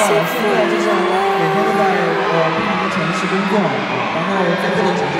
现在就是每天都在呃不同的城市工作然后在不同城市